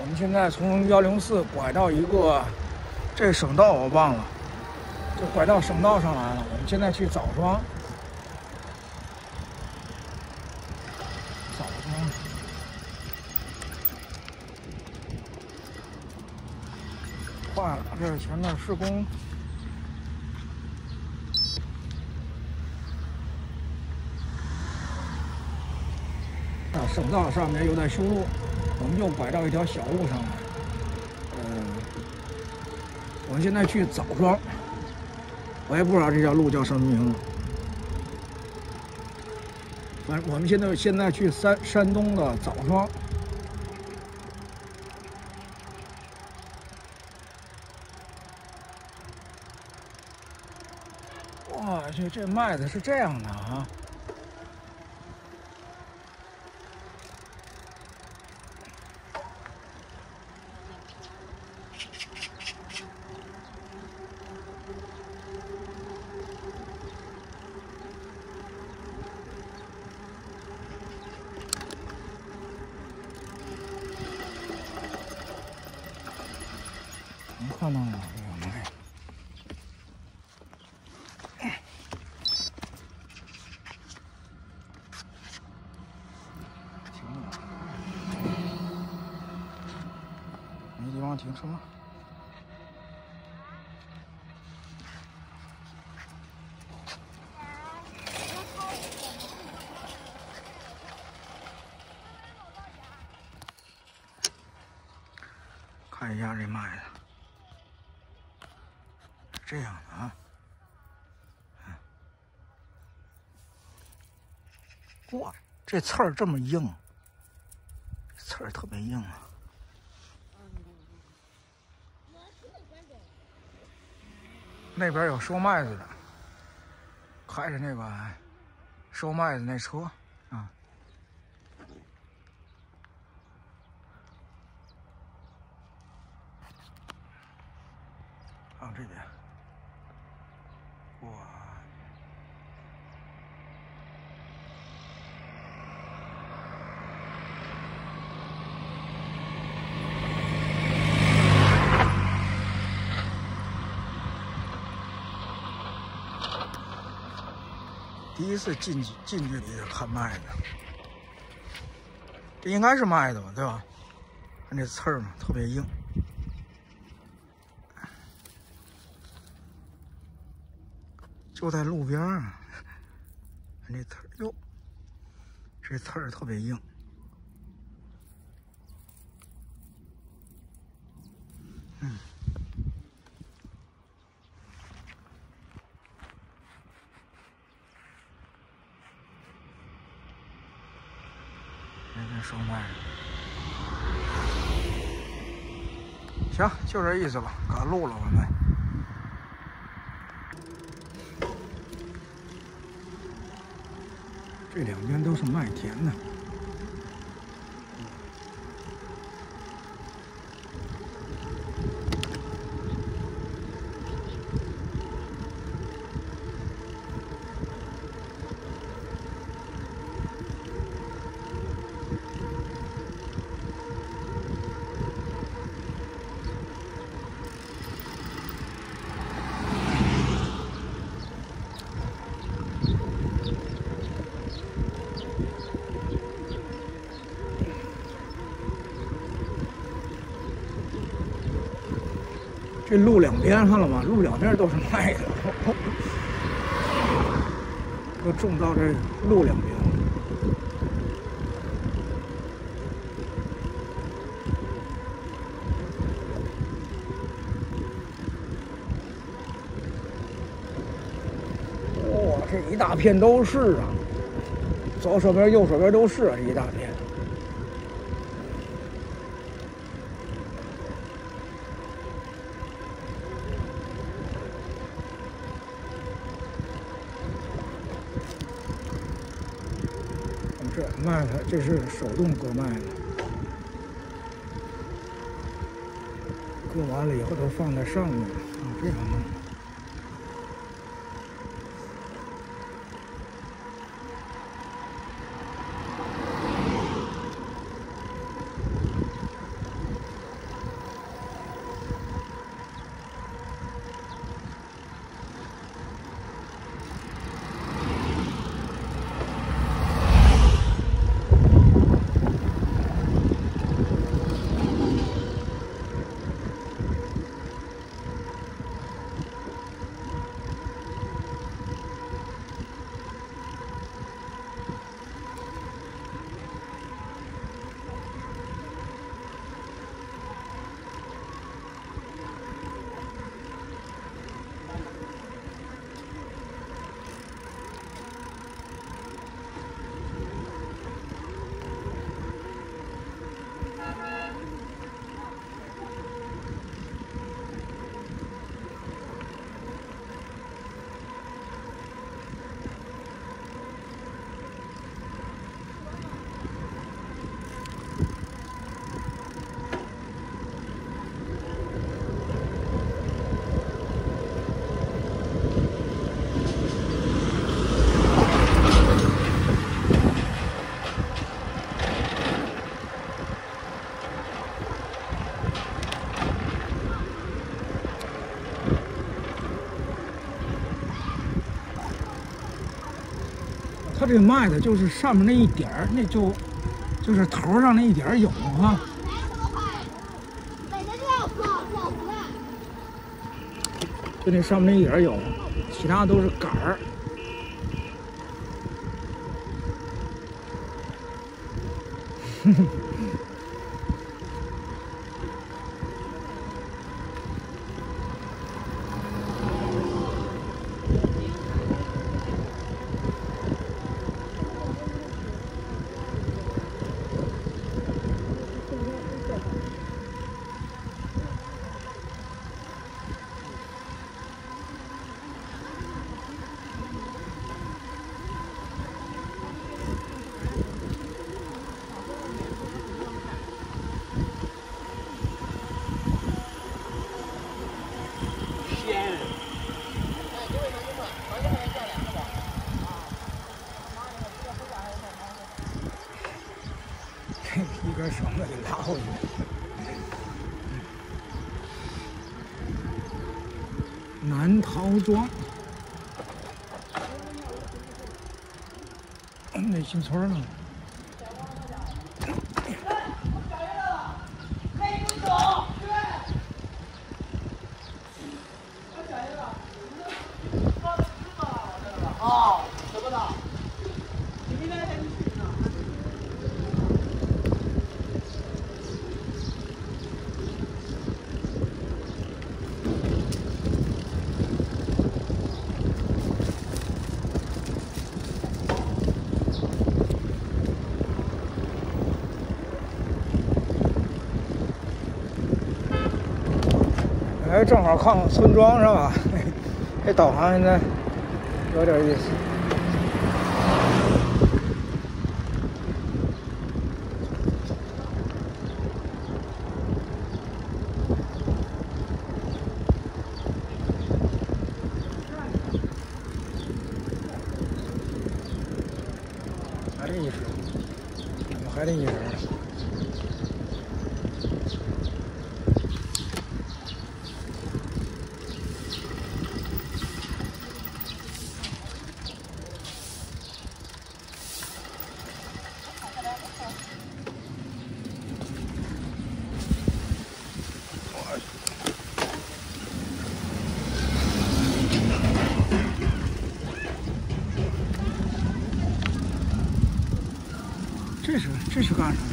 我们现在从幺零四拐到一个这省道，我忘了，就拐到省道上来了。我们现在去枣庄，枣庄，坏了，这是前面施工。啊，省道上面又在修路，我们又拐到一条小路上了。呃，我们现在去枣庄，我也不知道这条路叫什么名字。反正我们现在现在去山山东的枣庄。哇，这这麦子是这样的啊！看到吗？这个麦。停了，没地方停车。看一下这麦子。这样的啊，哇，这刺儿这么硬，刺儿特别硬啊。那边有收麦子的，开着那个收麦子那车啊。看这边。哇！第一次近近距离看麦子，这应该是麦子吧，对吧？看这刺儿嘛，特别硬。就在路边儿，看这刺儿哟，这刺儿特别硬。嗯，那边收麦。行，就这意思吧，赶路了我们。这两边都是麦田呢。这路两边看了吗？路两边都是麦子，都种到这路两边了。哇，这一大片都是啊，左手边、右手边都是，啊这一大片。这麦子，这是手动割麦子，割完了以后都放在上面啊，这样弄。他这卖的就是上面那一点儿，那就就是头上那一点儿有啊。就那上面那一点儿有，其他都是杆儿。哼哼。南陶庄，那新村呢？正好看看村庄是吧？这导航现在有点意思。还得一只，怎么还得一只？这是干啥？